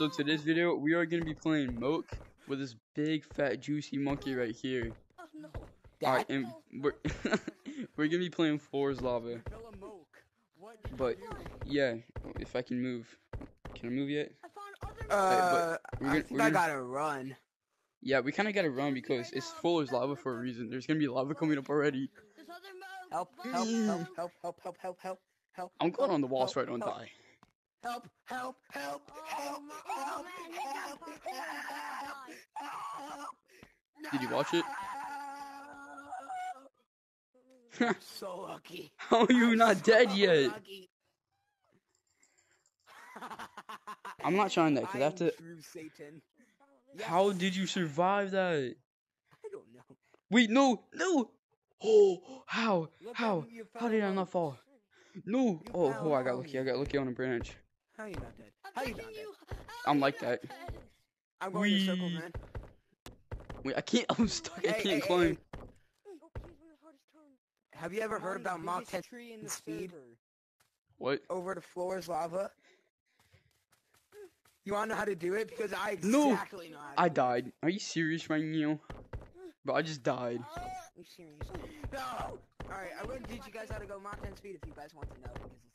So today's video, we are gonna be playing Moke with this big, fat, juicy monkey right here. Oh no. Alright, and we're we're gonna be playing Floors Lava. But yeah, if I can move, can I move yet? I Uh, we're gonna- think we're I gotta run. Yeah, we kind of gotta run because it's Floors Lava for a reason. There's gonna be lava coming up already. There's other mo- Help, help, help, help, help, help, help, help, help. I'm going on the wall help, so I don't die. Help, help, help, Oh, help, my- oh, help, man, hit that help, part, help, help. Did you watch it? I'm so lucky. How are you I'm not dead so yet? lucky. I'm not trying that, 'cause I have to- True Satan. How did you survive that? I don't know. Wait, no, no. Oh, how? Look How? How did I not fall? No. You Oh, oh, I got lucky. I got lucky on a branch. How you not dead? I'm How you not dead? I'm like that. I'm going in circles, Wee. man. Wait, I can't. I'm stuck. I Hey, hey, can't hey, climb. hey. Please, when the hardest turn. Have you ever heard about Mach 10 tree in the speed? server. What? over the floor is lava? You wanna know how to do it? Because I No. exactly know how to I do it. died. Are you serious right now? Bro, I just died. Uh, You serious? No! Alright, I'm gonna teach you guys how to go Mach 10 speed if you guys want to know because it's dumb. Hey,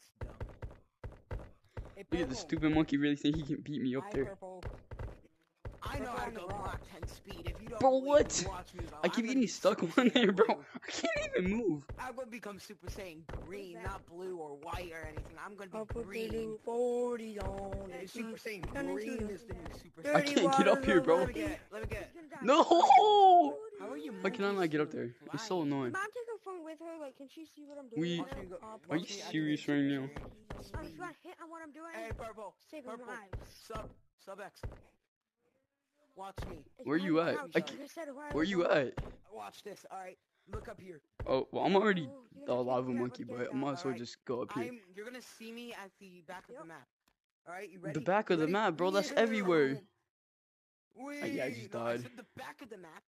Look at the stupid monkey really think he can beat me up there. I know how to go rock. Mach 10 speed. If you don't Bro, what? watch me. I keep getting stuck Super on Saiyan there, bro. I can't even move. I'm gonna become Super Saiyan green, not blue or white or anything. I'm gonna I'll be put the green. 40 on it. Super Saiyan green is the new Super dirty I can't get up here, bro. Let me get, let me get. he's gonna die. No! How are you Why can I not get up monkeys there? It's so flying? annoying. Mom, take her phone with her. Like, can she see what I'm doing? We- right Watch me now? go- watch Are you serious right now? I'm just speed. gonna hit on what I'm doing. Hey, purple. Saving Purple. lives. Sub, sub X. Watch me. Where behind you at? I can't- I said, where I Where you going. at? Watch this. All right. Look up here. Oh, well, I'm already Oh, you're a lava monkey, to but I might as well just go up here. I'm. You're gonna see me at the back of the map. All right. You ready? The back of the Ready? map, bro. That's everywhere. We. Uh, yeah, I just no, died. I said the back of the map.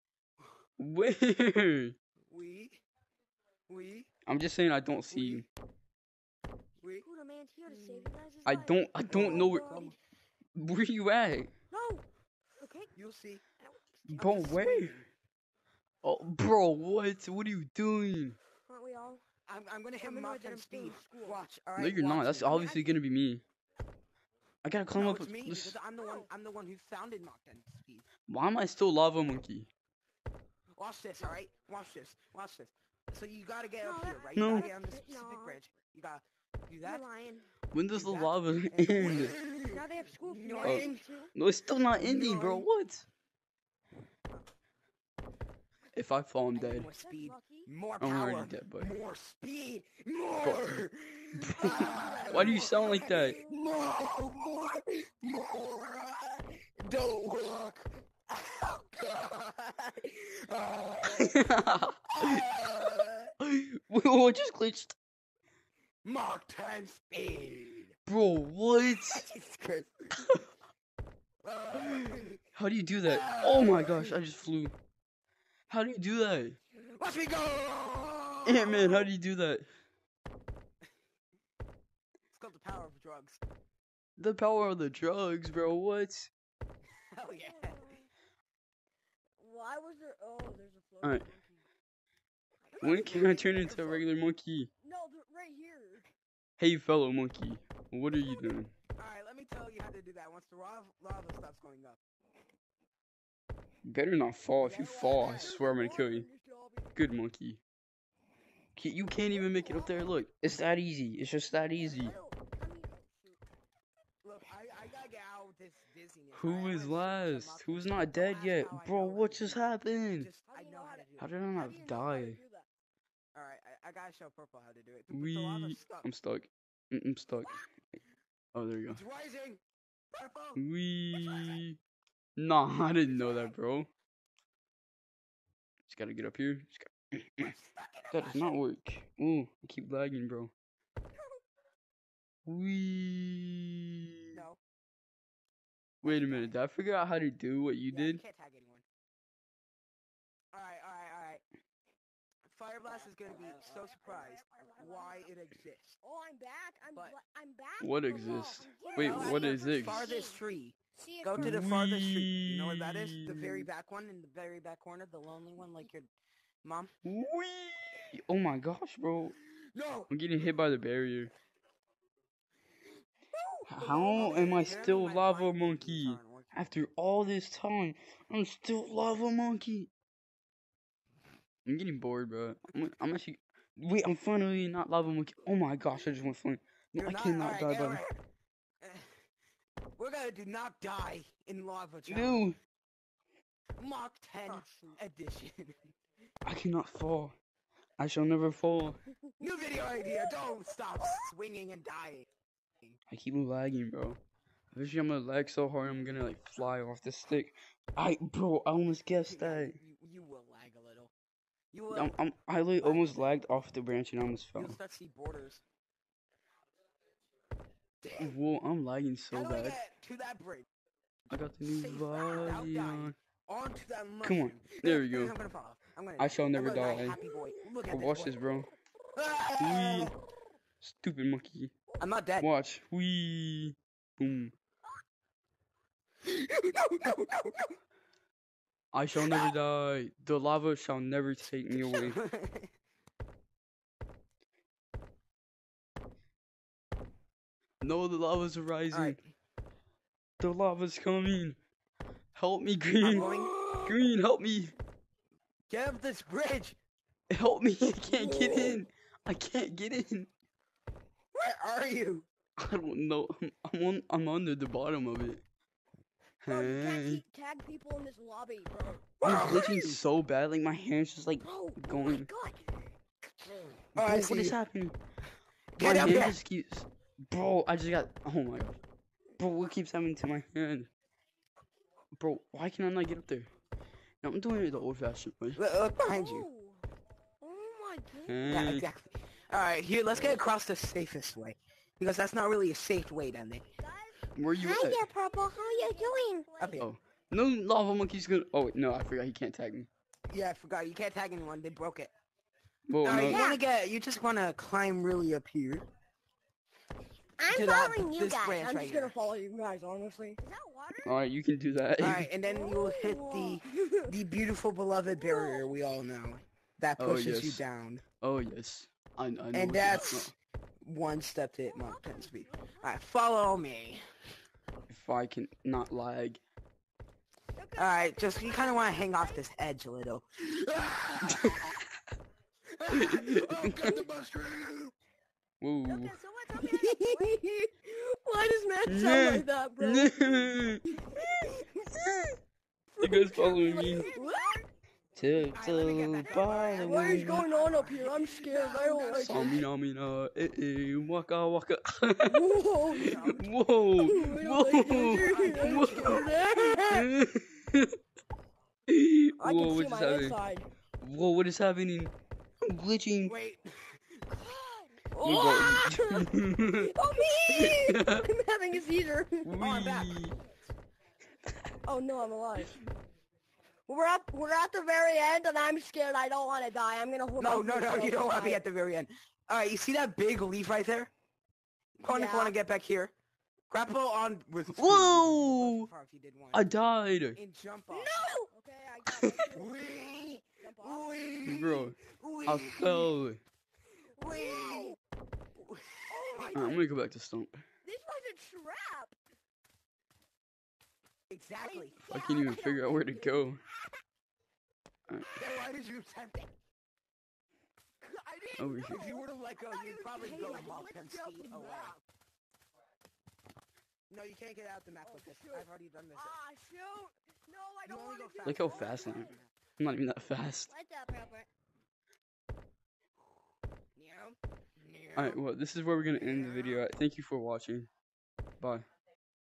Where? We. We. I'm just saying I don't see you. We. Who the man's here to save you guys' I don't. I don't know where. Come. Where you at, No. Okay. You'll see. Bro? just Where? Oh, bro, what? What are you doing? Aren't we all? I'm. I'm gonna hit Remember I Mach 10 didn't speed. Watch. All right. no, you're not. That's. I'm obviously gonna be me. I gotta climb No, up. it's me this- I'm the one. I'm the one who founded Mach 10 speed. Why am I still lava monkey? Watch this, all right? Watch this. Watch this. So you gotta get up No, here, that- right? No. You gotta get on this No. specific bridge. You gotta do You're that. lying. When does the that, lava end? Now they have school from No. nine. No, it's still not ending, bro. What? If I fall, I'm dead. More speed, lucky. more I'm already dead, but- more speed, more. Ah. Why do you sound like that? More, more, more. Don't look. Oh, God. Ah. Ah. what just glitched? Mach 10 speed. Bro, what? How do you do that? Ah. Oh my gosh, I just flew. How do you do that? Watch me go! Ant Man, how do you do that? It's called the power of drugs. The power of the drugs, bro. What? Hell yeah. Why was there? Oh, there's a floating Alright. monkey. When can I turn into a regular monkey? No, right here. Hey, fellow monkey, what are you doing? Alright, let me tell you how to do that once the lava, lava stops going up. You better not fall. If you fall, I swear I'm gonna kill you. Good monkey. You can't even make it up there. Look, it's that easy. It's just that easy. I don't- I mean, shoot. Look, I, I gotta get out of this dizziness. Who I is wanna shoot some last? Who's not dead yet? Bro, what just happened? How I do you know know how how to to- do How it. did I not do you know how to die? Do that? Alright, I, gotta show Purple how to do it. The, the lava's We. stuck. I'm stuck. Mm, I'm stuck. Oh, there you go. It's rising! Purple! We. Nah, I didn't know that, bro. Just gotta get up here. Just got... I'm stuck in a that does not work. Ooh, I keep lagging, bro. We. No. Wait a minute. Did I figure out how to do what you Yeah, did? can't tag anyone. Alright, alright, alright. Fire Blast is gonna be so surprised why it exists. Oh, I'm back. I'm But- I'm back. What exists? Wait, getting No, what at this? Farthest tree. Go to the farthest tree. You know where that is? The very back one in the very back corner, the lonely one, like your mom. Whee! Oh my gosh, bro. No. I'm getting hit by the barrier. How am I still my lava monkey? things aren't working. After all this time, I'm still lava monkey. I'm getting bored, bro. I'm, I'm actually. Wait, I'm finally not lava monkey. Oh my gosh, I just went flying. No, You're I not- cannot alright, die. Uh, We're gonna do not die in lava challenge. No, Mach 10 Oh, edition. I cannot fall. I shall never fall. New video idea. Don't stop swinging and dying. I keep lagging, bro. Eventually, I'm gonna lag so hard, I'm gonna like fly off the stick. I, bro, I almost guessed that. You, you will a little. You. I'm, I'm, I literally almost lagged off the branch and I almost fell. You'll start see borders. Damn. Whoa, I'm lagging so How I bad. to that bridge? I got the new Safe body on. That mushroom. Come on, there we go. I'm gonna fall. I'm gonna I shall never die. Happy boy. Look at Bro, this watch this, bro. Wee. Stupid monkey. I'm not dead. Watch. Wee. Boom. no, no, no, no, I shall never die. The lava shall never take me away. no. The lava's rising. Alright, The lava's coming. Help me, Green. Green, help me. Get up this bridge. Help me. I can't get in. I can't get in. Where are you? I don't know. I'm, I'm on. I'm under the bottom of it. Bro, you can't Hey. see- tag people in this lobby, bro. I'm glitching so bad. Like my hand's just like Bro, oh my going. god. Oh, Bro, see what is happening? Get my up hand there. just keeps. Bro, I just got. Oh my god. Bro, what keeps happening to my hand? Bro, why can I not get up there? No, I'm doing it the old-fashioned way. Look, look behind you. Oh, oh my god. Yeah, exactly. Alright, here, let's get across the safest way. Because that's not really a safe way down there. Guys, Where you Hi at? there, Purple. How you doing? Up here. Oh. No lava monkey's gonna. Oh wait, no, I forgot he can't tag me. Yeah, I forgot. You can't tag anyone. They broke it. Whoa, Alright, no. you wanna get, you just wanna climb really up here. I'm To that- following you guys. I'm right just gonna here. follow you guys, honestly. Is that water? Alright, you can do that. Alright, and then you'll hit the the beautiful beloved barrier we all know. That Oh, pushes you down. oh yes, I, I know. And what that's one step to hit Mach 10 speed. Alright, follow me. if I can not lag. Alright, just you kinda wanna hang off this edge a little. oh, got the mushroom! Whoa. Okay, so what? Tell me how to play. Why does Matt sound like that, bro? you guys following me? What? To Alright, let me get the back up. bottom. What is going on up here? I'm scared. I don't like it. Samina mina, eh eh, waka waka. Whoa. Whoa, I don't like it. I'm whoa, whoa. Whoa, what is happening? inside. Whoa, what is happening? I'm glitching. Wait. Oh, oh me! I'm having a seizure. Oh, I'm back. Oh no, I'm alive. We're at we're at the very end, and I'm scared. I don't want to die. I'm gonna hold. No, on no, to no, you don't want to be at the very end. Alright, you see that big leaf right there? Connor, Yeah. want to get back here? Grapple on with two. Whoa! Press far if you did one. I died. And jump off. No. Okay, I got it. Wee! Jump off. Wee! Bro, Wee! I fell. Wee! Oh my Alright, god! I'm gonna go back to stump. This was a trap. Exactly. I can't even figure out where to go. Then why did you attempt it? I didn't Over know. here. If you would have let go, thought you'd probably Hey, go like, Mach let's 10 go speed away. No, you can't get out the map with this. shoot. I've already done this. Ah, shoot! No, I don't only want go to. Look how fast I am. I'm not even that fast. What's up, Robert? Meow. Meow. Alright, well, this is where we're gonna end the video. at. Thank you for watching. Bye.